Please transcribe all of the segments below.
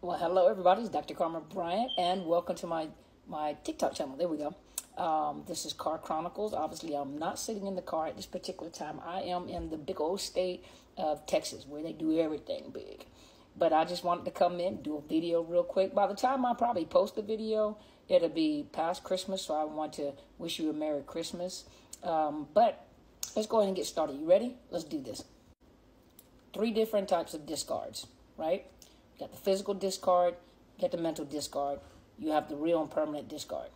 Well, hello everybody. It's Dr. Carmen Bryant, and welcome to my my TikTok channel. There we go. Um, this is Car Chronicles. Obviously, I'm not sitting in the car at this particular time. I am in the big old state of Texas, where they do everything big. But I just wanted to come in, do a video real quick. By the time I probably post the video, it'll be past Christmas, so I want to wish you a Merry Christmas. Um, but let's go ahead and get started. You ready? Let's do this. Three different types of discards, right? You got the physical discard, you got the mental discard, you have the real and permanent discard.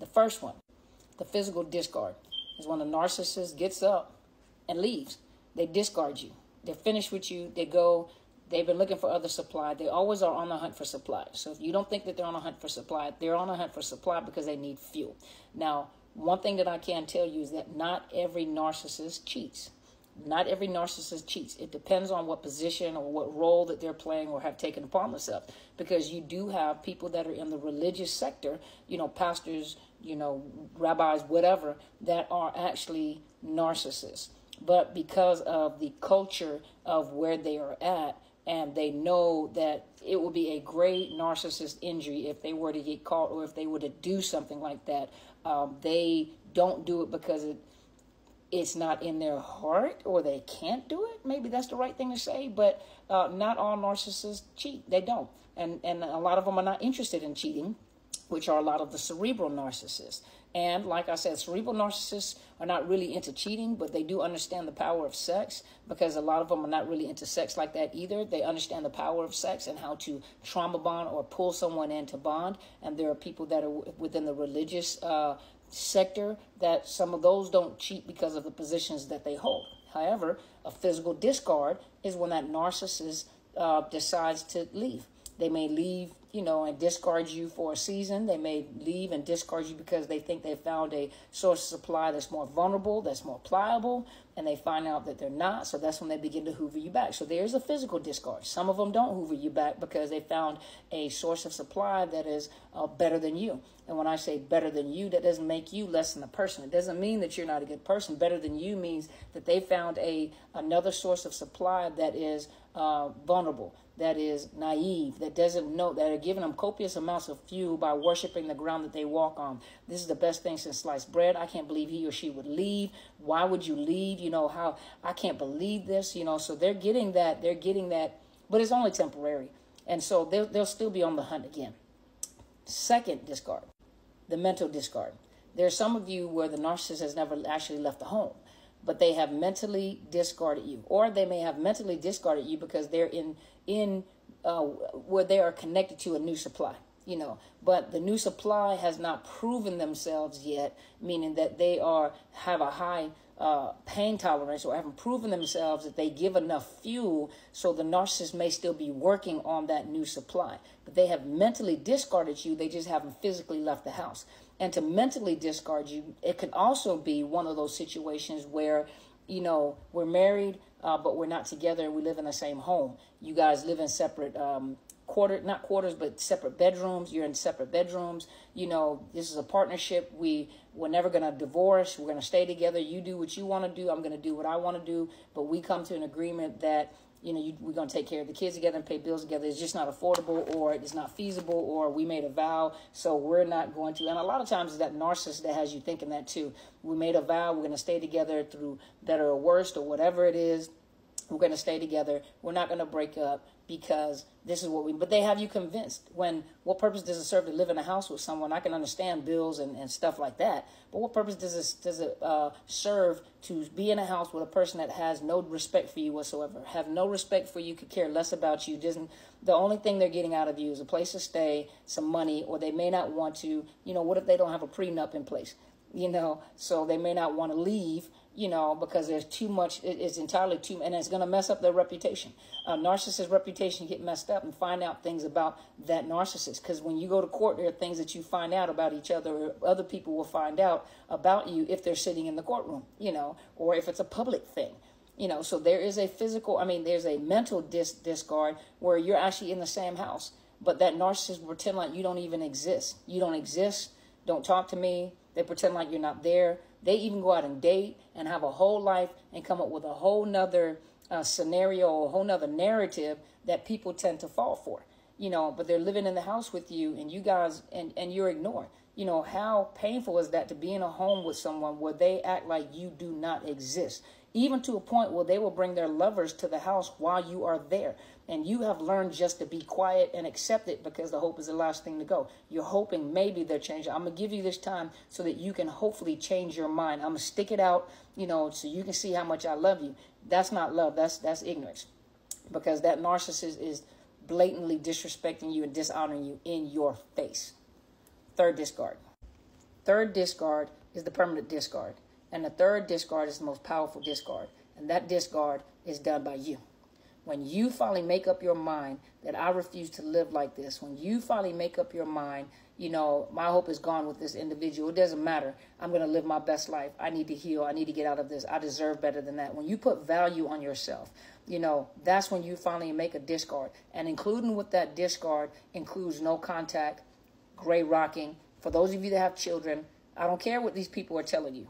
The first one, the physical discard, is when a narcissist gets up and leaves. They discard you. They're finished with you. They go, they've been looking for other supply. They always are on the hunt for supply. So if you don't think that they're on a hunt for supply, they're on a hunt for supply because they need fuel. Now, one thing that I can tell you is that not every narcissist cheats. Not every narcissist cheats. It depends on what position or what role that they're playing or have taken upon themselves. Because you do have people that are in the religious sector, you know, pastors, you know, rabbis, whatever, that are actually narcissists. But because of the culture of where they are at, and they know that it would be a great narcissist injury if they were to get caught or if they were to do something like that. Um, they don't do it because it it's not in their heart or they can't do it. Maybe that's the right thing to say, but uh, not all narcissists cheat. They don't. And, and a lot of them are not interested in cheating, which are a lot of the cerebral narcissists. And like I said, cerebral narcissists are not really into cheating, but they do understand the power of sex because a lot of them are not really into sex like that either. They understand the power of sex and how to trauma bond or pull someone into bond. And there are people that are within the religious uh, sector that some of those don't cheat because of the positions that they hold. However, a physical discard is when that narcissist uh, decides to leave. They may leave, you know, and discard you for a season. They may leave and discard you because they think they found a source of supply that's more vulnerable, that's more pliable, and they find out that they're not. So that's when they begin to hoover you back. So there's a physical discard. Some of them don't hoover you back because they found a source of supply that is uh, better than you. And when I say better than you, that doesn't make you less than a person. It doesn't mean that you're not a good person. Better than you means that they found a another source of supply that is uh, vulnerable, that is naive, that doesn't know, that are giving them copious amounts of fuel by worshiping the ground that they walk on. This is the best thing since sliced bread. I can't believe he or she would leave. Why would you leave? You know, how I can't believe this, you know. So they're getting that, they're getting that, but it's only temporary. And so they'll, they'll still be on the hunt again. Second discard, the mental discard. There are some of you where the narcissist has never actually left the home but they have mentally discarded you, or they may have mentally discarded you because they're in in uh, where they are connected to a new supply. You know, but the new supply has not proven themselves yet, meaning that they are have a high uh, pain tolerance or haven't proven themselves that they give enough fuel so the narcissist may still be working on that new supply. But they have mentally discarded you, they just haven't physically left the house and to mentally discard you. It can also be one of those situations where, you know, we're married, uh, but we're not together we live in the same home. You guys live in separate um, quarter, not quarters, but separate bedrooms. You're in separate bedrooms. You know, this is a partnership. We we're never gonna divorce. We're gonna stay together. You do what you want to do. I'm gonna do what I want to do. But we come to an agreement that you know, you, we're going to take care of the kids together and pay bills together. It's just not affordable or it's not feasible or we made a vow, so we're not going to. And a lot of times it's that narcissist that has you thinking that too. We made a vow, we're going to stay together through better or worse or whatever it is. We're going to stay together. We're not going to break up because this is what we but they have you convinced. When what purpose does it serve to live in a house with someone? I can understand bills and, and stuff like that but what purpose does it does it uh, serve to be in a house with a person that has no respect for you whatsoever? Have no respect for you could care less about you doesn't the only thing they're getting out of you is a place to stay some money or they may not want to you know what if they don't have a prenup in place you know so they may not want to leave you know, because there's too much, it's entirely too, and it's going to mess up their reputation. A narcissist's reputation get messed up and find out things about that narcissist. Because when you go to court, there are things that you find out about each other, or other people will find out about you if they're sitting in the courtroom, you know, or if it's a public thing. You know, so there is a physical, I mean, there's a mental dis- discard where you're actually in the same house, but that narcissist pretend like you don't even exist. You don't exist. Don't talk to me. They pretend like you're not there they even go out and date and have a whole life and come up with a whole nother uh, scenario, a whole nother narrative that people tend to fall for. you know, but they're living in the house with you and you guys, and, and you're ignored. You know, how painful is that to be in a home with someone where they act like you do not exist? Even to a point where they will bring their lovers to the house while you are there. And you have learned just to be quiet and accept it because the hope is the last thing to go. You're hoping maybe they're changing. I'm going to give you this time so that you can hopefully change your mind. I'm going to stick it out, you know, so you can see how much I love you. That's not love. That's that's ignorance. Because that narcissist is blatantly disrespecting you and dishonoring you in your face. Third discard. Third discard is the permanent discard. And the third discard is the most powerful discard. And that discard is done by you. When you finally make up your mind that I refuse to live like this, when you finally make up your mind, you know, my hope is gone with this individual. It doesn't matter. I'm going to live my best life. I need to heal. I need to get out of this. I deserve better than that. When you put value on yourself, you know, that's when you finally make a discard. And including with that discard includes no contact, gray rocking. For those of you that have children, I don't care what these people are telling you.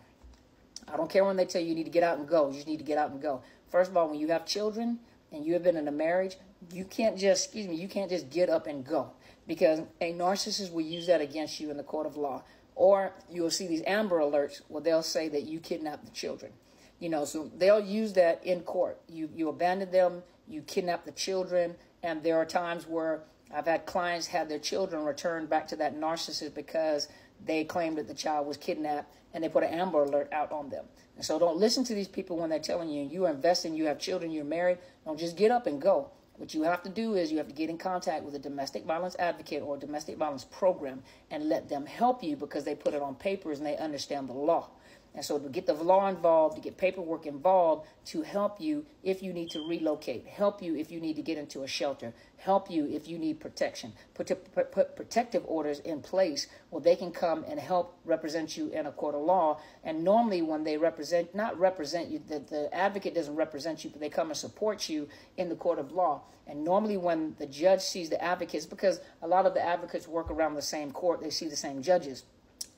I don't care when they tell you you need to get out and go. You just need to get out and go. First of all, when you have children, and you have been in a marriage, you can't just, excuse me, you can't just get up and go because a narcissist will use that against you in the court of law. Or you'll see these Amber Alerts where they'll say that you kidnapped the children. You know, so they'll use that in court. You you abandoned them, you kidnapped the children, and there are times where I've had clients have their children returned back to that narcissist because they claimed that the child was kidnapped and they put an Amber Alert out on them. And so don't listen to these people when they're telling you you are investing, you have children, you're married. Don't just get up and go. What you have to do is you have to get in contact with a domestic violence advocate or domestic violence program and let them help you because they put it on papers and they understand the law. And so to get the law involved, to get paperwork involved to help you if you need to relocate, help you if you need to get into a shelter, help you if you need protection, put, put, protective orders in place where they can come and help represent you in a court of law. And normally when they represent, not represent you, the, the advocate doesn't represent you, but they come and support you in the court of law. And normally when the judge sees the advocates, because a lot of the advocates work around the same court, they see the same judges.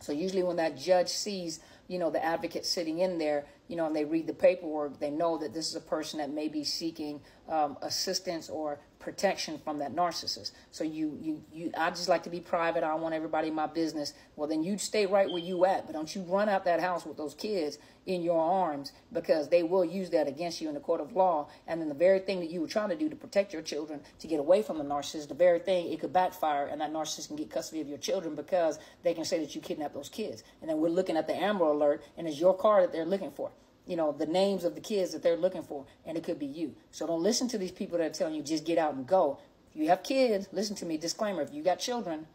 So usually when that judge sees you know, the advocate sitting in there, you know, and they read the paperwork, they know that this is a person that may be seeking um, assistance or protection from that narcissist. So you, you, you, I just like to be private. I don't want everybody in my business. Well, then you stay right where you at, but don't you run out that house with those kids in your arms because they will use that against you in the court of law. And then the very thing that you were trying to do to protect your children to get away from the narcissist, the very thing it could backfire and that narcissist can get custody of your children because they can say that you kidnapped those kids. And then we're looking at the Amber Alert and it's your car that they're looking for you know, the names of the kids that they're looking for, and it could be you. So don't listen to these people that are telling you just get out and go. If you have kids, listen to me. Disclaimer: If you got children,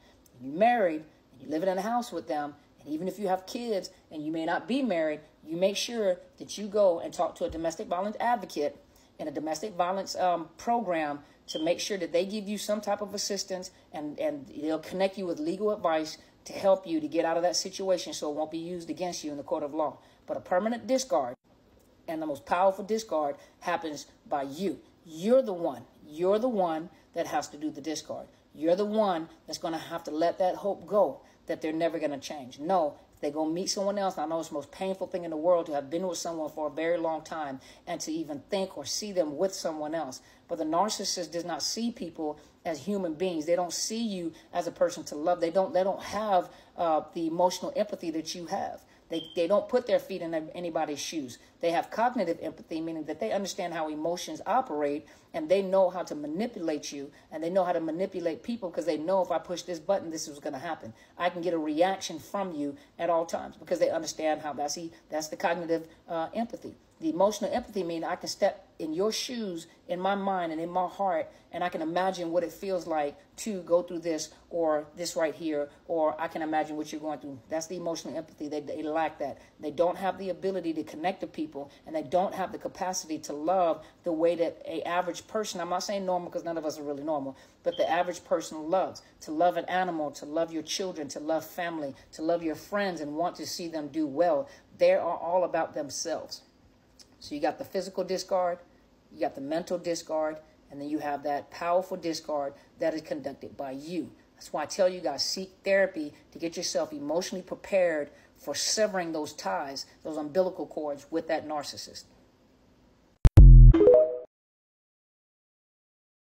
you're married, and you're living in a house with them, and even if you have kids and you may not be married, you make sure that you go and talk to a domestic violence advocate in a domestic violence um, program to make sure that they give you some type of assistance and, and they'll connect you with legal advice to help you to get out of that situation so it won't be used against you in the court of law. But a permanent discard and the most powerful discard happens by you. You're the one. You're the one that has to do the discard. You're the one that's going to have to let that hope go that they're never going to change. No, they're going to meet someone else. I know it's the most painful thing in the world to have been with someone for a very long time and to even think or see them with someone else. But the narcissist does not see people as human beings. They don't see you as a person to love. They don't. They don't have uh, the emotional empathy that you have. They, they don't put their feet in anybody's shoes. They have cognitive empathy, meaning that they understand how emotions operate and they know how to manipulate you and they know how to manipulate people because they know if I push this button, this is going to happen. I can get a reaction from you at all times because they understand how that's, that's the cognitive uh, empathy. The emotional empathy means I can step in your shoes, in my mind, and in my heart, and I can imagine what it feels like to go through this or this right here, or I can imagine what you're going through. That's the emotional empathy. They, they lack that. They don't have the ability to connect to people, and they don't have the capacity to love the way that a average person, I'm not saying normal because none of us are really normal, but the average person loves. To love an animal, to love your children, to love family, to love your friends, and want to see them do well. They are all about themselves. So you got the physical discard, you got the mental discard, and then you have that powerful discard that is conducted by you. That's why I tell you guys seek therapy to get yourself emotionally prepared for severing those ties, those umbilical cords with that narcissist.